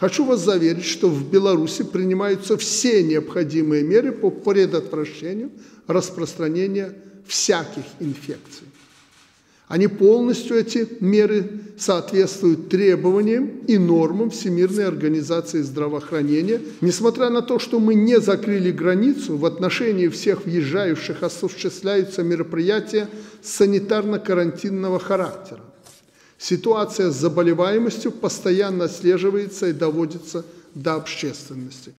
Хочу вас заверить, что в Беларуси принимаются все необходимые меры по предотвращению распространения всяких инфекций. Они полностью, эти меры, соответствуют требованиям и нормам Всемирной организации здравоохранения. Несмотря на то, что мы не закрыли границу, в отношении всех въезжающих осуществляются мероприятия санитарно-карантинного характера. Ситуация с заболеваемостью постоянно отслеживается и доводится до общественности.